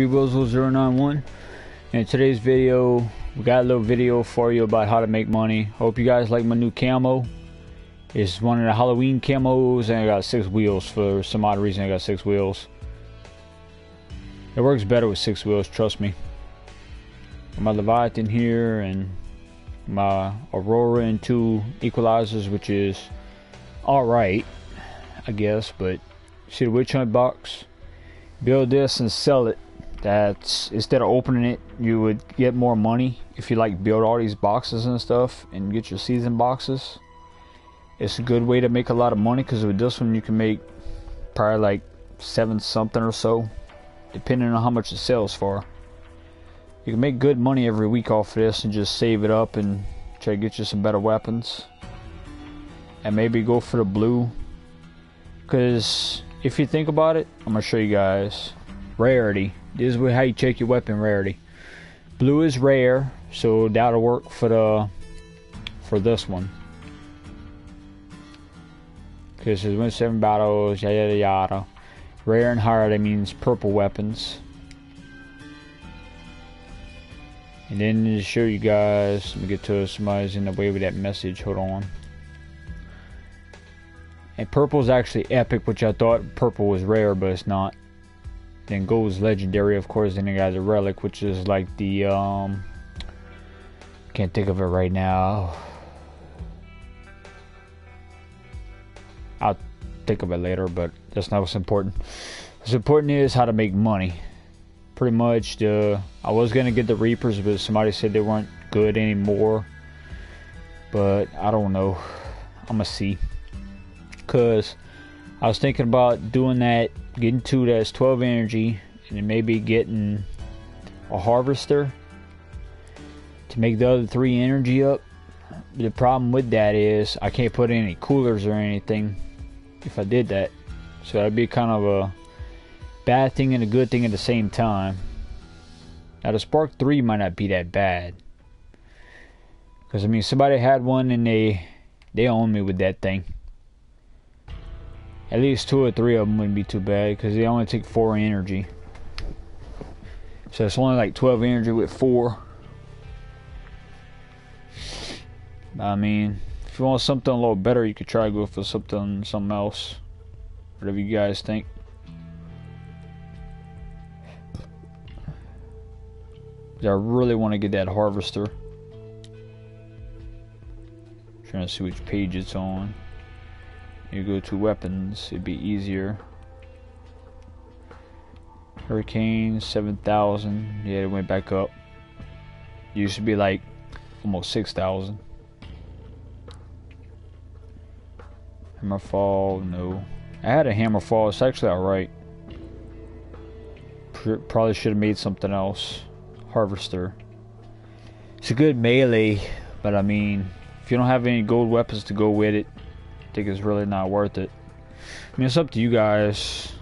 Weasel091 in today's video we got a little video for you about how to make money. Hope you guys like my new camo. It's one of the Halloween camos and I got six wheels for some odd reason I got six wheels. It works better with six wheels trust me. My Leviathan here and my Aurora and two equalizers which is alright I guess but see the witch hunt box? Build this and sell it that's instead of opening it you would get more money if you like build all these boxes and stuff and get your season boxes. It's a good way to make a lot of money because with this one you can make probably like seven something or so depending on how much it sells for. You can make good money every week off of this and just save it up and try to get you some better weapons. And maybe go for the blue. Because if you think about it I'm gonna show you guys. Rarity this is how you check your weapon rarity. Blue is rare, so that'll work for the for this one. Because there's win seven battles, yada yada yada. Rare and hard that means purple weapons. And then to show you guys, let me get to somebody's in the way with that message. Hold on. And purple is actually epic, which I thought purple was rare, but it's not. Then goes legendary, of course. Then you got the relic, which is like the um. Can't think of it right now. I'll think of it later, but that's not what's important. What's important is how to make money. Pretty much, the I was gonna get the Reapers, but somebody said they weren't good anymore. But I don't know. I'm gonna see. Cause I was thinking about doing that getting two that's 12 energy and maybe getting a harvester to make the other three energy up. The problem with that is I can't put any coolers or anything if I did that. So that'd be kind of a bad thing and a good thing at the same time. Now the spark 3 might not be that bad. Because I mean somebody had one and they they own me with that thing at least two or three of them wouldn't be too bad because they only take four energy. So it's only like 12 energy with four. I mean, if you want something a little better, you could try to go for something, something else. Whatever you guys think. I really want to get that harvester. Trying to see which page it's on you go to weapons, it'd be easier. Hurricane 7000, yeah, it went back up. used to be like almost 6,000. Hammerfall, no. I had a Hammerfall, it's actually alright. Probably should have made something else. Harvester. It's a good melee, but I mean, if you don't have any gold weapons to go with it, think it's really not worth it. I mean, it's up to you guys.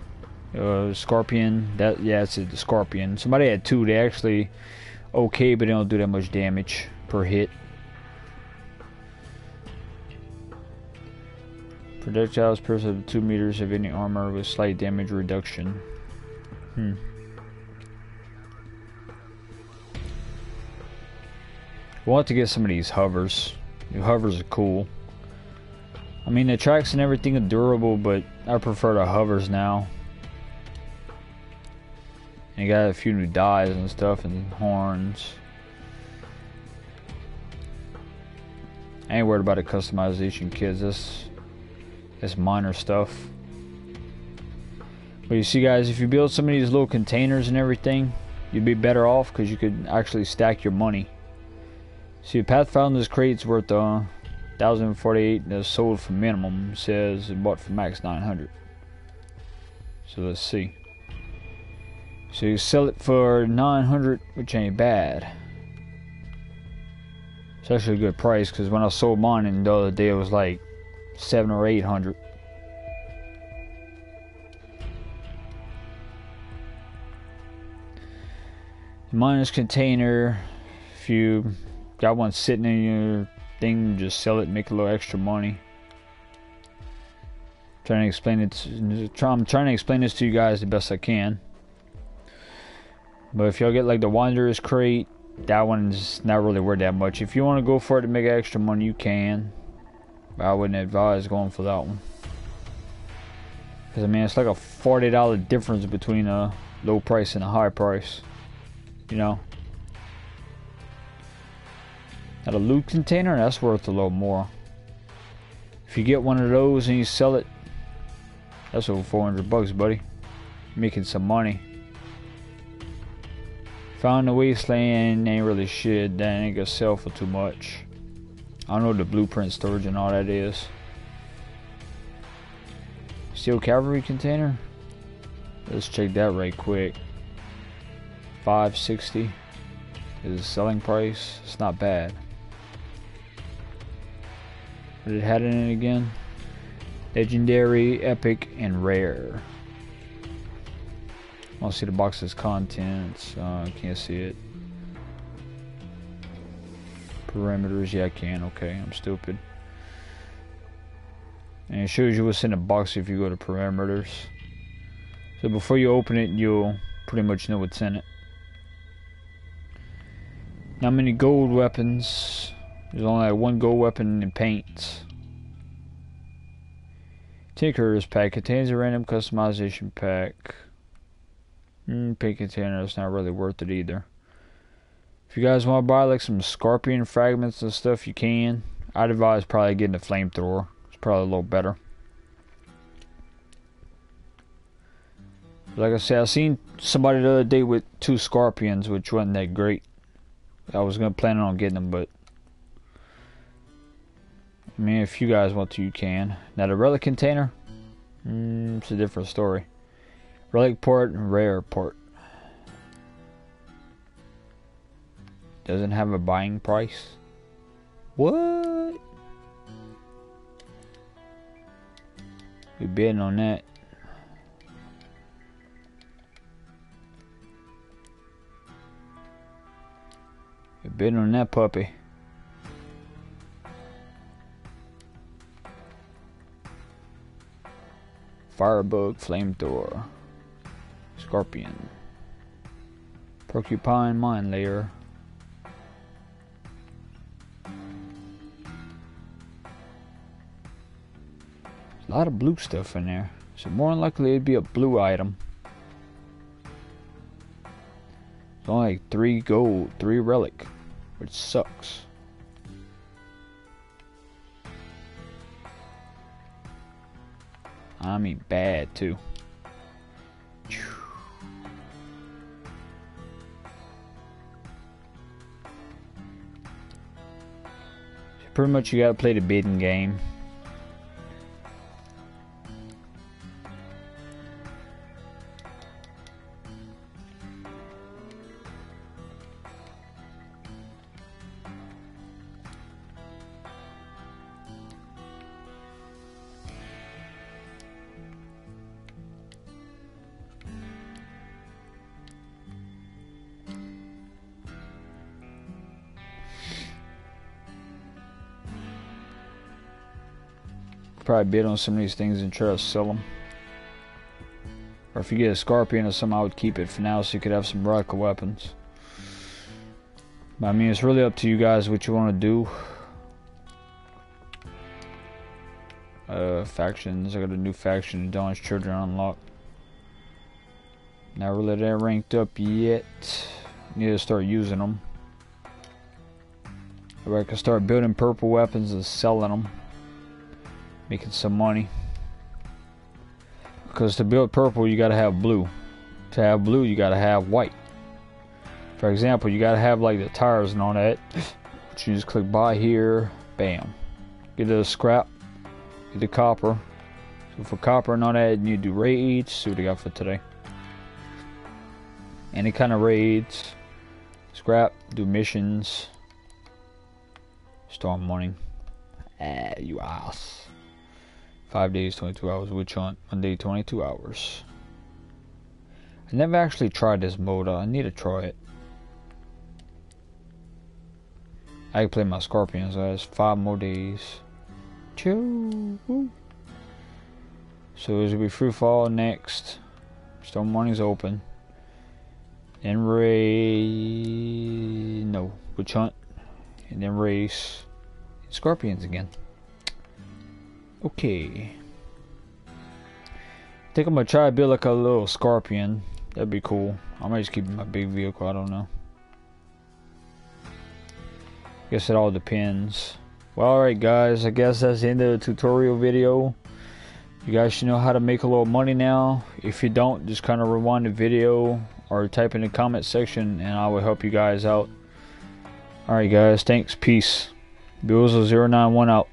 Uh, Scorpion, that yeah, it's a Scorpion. Somebody had two. They actually okay, but they don't do that much damage per hit. Projectiles pierce up two meters of any armor with slight damage reduction. Hmm. We'll have to get some of these hovers. New hovers are cool. I mean, the tracks and everything are durable, but I prefer the hovers now. And got a few new dyes and stuff and horns. I ain't worried about the customization, kids. This, this minor stuff. But you see, guys, if you build some of these little containers and everything, you'd be better off because you could actually stack your money. See, Pathfinder's crate's worth uh, 1048 that's sold for minimum says bought for max 900 so let's see. So you sell it for 900 which ain't bad. It's actually a good price because when I sold mine the other day it was like seven or eight hundred. Minus container if you got one sitting in your thing, just sell it, make a little extra money. trying to explain it. I'm trying to explain this to you guys the best I can. But if y'all get like the Wanderer's crate, that one's not really worth that much. If you want to go for it to make extra money, you can. But I wouldn't advise going for that one. Because, I mean, it's like a $40 difference between a low price and a high price. You know? A loot container, that's worth a little more. If you get one of those and you sell it, that's over 400 bucks, buddy. Making some money. Found the wasteland ain't really shit. That ain't gonna sell for too much. I don't know the blueprint storage and all that is. Steel cavalry container. Let's check that right quick. 560 is the selling price. It's not bad. What it had in it again? Legendary, epic, and rare. I want to see the box's contents. Uh, can't see it. Parameters, yeah, I can. Okay, I'm stupid. And it shows you what's in the box if you go to parameters. So before you open it, you'll pretty much know what's in it. Not many gold weapons. There's only one gold weapon in paints. Tinker's pack contains a random customization pack. Mm, paint container is not really worth it either. If you guys want to buy like some scorpion fragments and stuff, you can. I'd advise probably getting a flamethrower. It's probably a little better. Like I said, I seen somebody the other day with two scorpions, which wasn't that great. I was gonna plan on getting them, but I mean, if you guys want to, you can. Now the relic container, mm, it's a different story. Relic port and rare port. Doesn't have a buying price. What? We bidding on that. We bidding on that puppy. Firebug flamethrower. Scorpion. Porcupine mine layer. A lot of blue stuff in there. So more than likely it'd be a blue item. It's only like three gold, three relic, which sucks. I mean bad too. Pretty much you gotta play the bidding game. Probably bid on some of these things and try to sell them. Or if you get a scorpion or something, I would keep it for now so you could have some rocket weapons. But, I mean, it's really up to you guys what you want to do. Uh, factions. I got a new faction, Dawn's Children unlocked. Not really that ranked up yet. Need to start using them. I can start building purple weapons and selling them making some money. Because to build purple, you gotta have blue. To have blue, you gotta have white. For example, you gotta have like the tires and all that. But you just click buy here, bam. Get the scrap, get the copper. So for copper and all that, you do raids. See what I got for today. Any kind of raids, scrap, do missions, storm warning. Ah, you ass. Five days, 22 hours witch hunt. Monday, 22 hours. I never actually tried this mode. I need to try it. I can play my scorpions. So that's five more days. Chill. So it'll be free fall next. Storm warning's open. then race. No, witch hunt, and then race scorpions again. Okay. I think I'm gonna try to build like a little scorpion. That'd be cool. I might just keep my big vehicle. I don't know. Guess it all depends. Well, alright guys, I guess that's the end of the tutorial video. You guys should know how to make a little money now. If you don't, just kind of rewind the video or type in the comment section and I will help you guys out. Alright guys, thanks, peace. Bills 091 out.